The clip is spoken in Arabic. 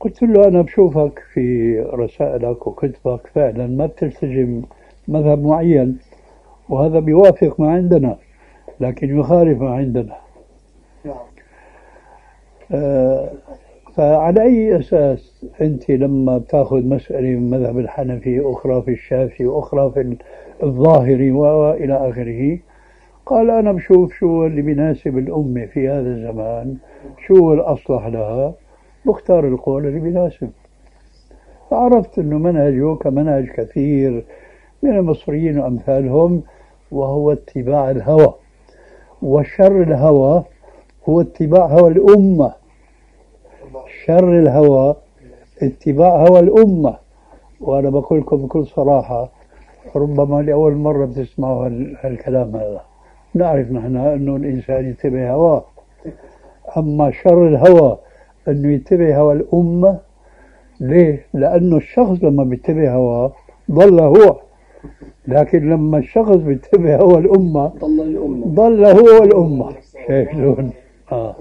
قلت له أنا بشوفك في رسائلك وكتبك فعلا ما بتلتزم مذهب معين وهذا بيوافق ما عندنا لكن يخالف ما عندنا نعم. آه فعلى أي أساس أنت لما تأخذ مسألة من مذهب الحنفي أخرى في الشافعي وأخرى في الظاهري وإلى آخره قال أنا بشوف شو اللي بيناسب الأمة في هذا الزمان شو الأصلح لها بختار القول بيناسب فعرفت أنه منهجه كمنهج كثير من المصريين وأمثالهم وهو اتباع الهوى. وشر الهوى هو اتباع هوى الأمة. شر الهوى اتباع هوى الأمة. وأنا بقول لكم بكل صراحة ربما لأول مرة بتسمعوا هالكلام هذا. نعرف نحن أنه الإنسان يتبع هواه. أما شر الهوى أنه يتبع هوى الأمة. ليه؟ لأنه الشخص لما بيتبع هواه ضل هو. لكن لما الشخص بيتبع هو الأمة ضل الأمة. ضل هو الأمة. شايف شلون؟ آه.